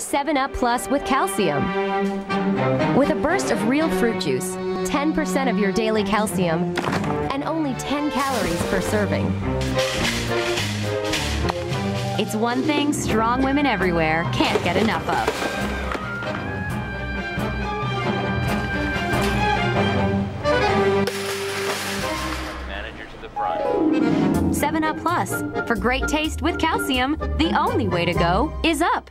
7 Up Plus with calcium. With a burst of real fruit juice, 10% of your daily calcium, and only 10 calories per serving. It's one thing strong women everywhere can't get enough of. Manager to the front. 7 Up Plus. For great taste with calcium, the only way to go is up.